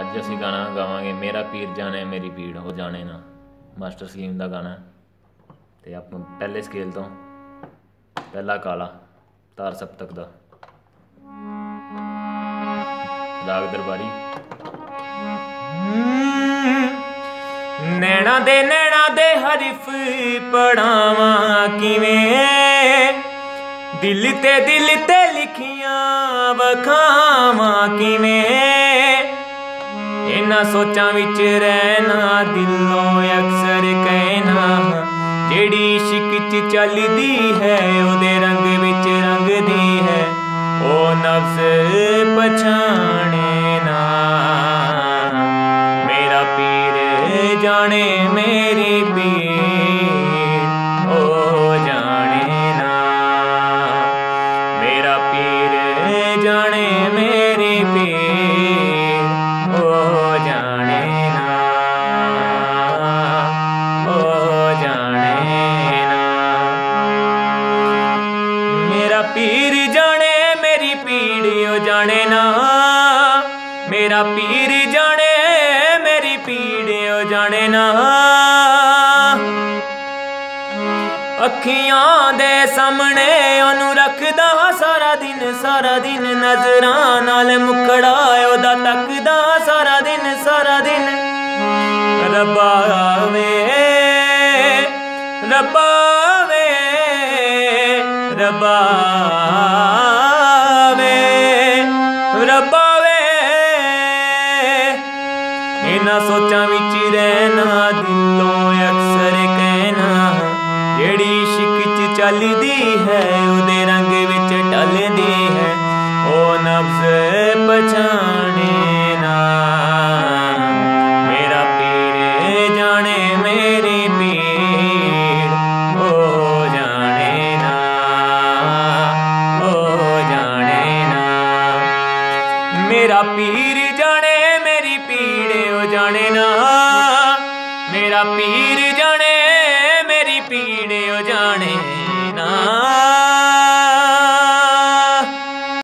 ਅੱਜ ਅਸੀਂ ਗਾਣਾ ਗਾਵਾਂਗੇ, ਮੇਰਾ ਪੀਰ ਜਾਣੇ ਮੇਰੀ ਪੀੜ ਹੋ ਜਾਣੇ ਨਾ। ਮਾਸਟਰ ਸਕੀਮ ਦਾ ਗਾਣਾ ਤੇ ਆਪਾਂ ਪਹਿਲੇ ਸਕੇਲ ਤੋਂ ਪਹਿਲਾ ਕਾਲਾ, ਤਾਰ ਸਪਤਕ ਦਾ। ਰਾਗ ਦਰਬਾਰੀ। ਨੈਣਾ ਦੇ ਨੈਣਾ ਦੇ ਹਰਫ ਪੜਾਵਾਂ ਕਿਵੇਂ? ਦਿਲ ਤੇ ਦਿਲ ਤੇ ਲਿਖੀਆਂ ਵਖਾਵਾਂ ਕਿਵੇਂ? ਇਹਨਾਂ ਸੋਚਾਂ ਵਿੱਚ ਰਹਿਣਾ ਦਿਲੋਂ ਅਕਸਰ ਕਹਿਣਾ ਜਿਹੜੀ ਇਸ਼ਕ ਚ ਚੱਲਦੀ ਹੈ ਉਹਦੇ ਰੰਗ ਜਾਣੇ ਨਾ। ਮੇਰਾ ਪੀਰ ਜਾਣੇ, ਮੇਰੀ ਪੀੜ ਉਹ ਜਾਣੇ ਨਾ। ਅੱਖੀਆਂ ਦੇ ਸਾਹਮਣੇ ਉਹਨੂੰ ਰੱਖਦਾ ਸਾਰਾ ਦਿਨ ਸਾਰਾ ਦਿਨ ਨਜ਼ਰਾਂ ਨਾਲ ਮੁਖੜਾ ਉਹਦਾ ਤੱਕਦਾ ਸਾਰਾ ਦਿਨ ਸਾਰਾ ਦਿਨ। ਰੱਬਾ ਵੇ ਰੱਬਾ ਵੇ ਰੱਬਾ ਇਹਨਾਂ ਸੋਚਾਂ ਵਿੱਚ ਰਹਿਣਾ ਦਿਲੋਂ ਅਕਸਰ ਕਹਿਣਾ, ਜਿਹੜੀ ਇਸ਼ਕ ਚ ਚੱਲਦੀ ਹੈ, ਉਹਦੇ ਰੰਗ ਵਿੱਚ ਢਲਦੀ ਹੈ। ਉਹ ਨਫਸ ਪਛਾਣੇ ਮੇਰਾ ਪੀਰ ਜਾਣੇ ਮੇਰੀ ਪੀੜ ਉਹ ਜਾਣੇ ਨਾ। ਮੇਰਾ ਪੀਰ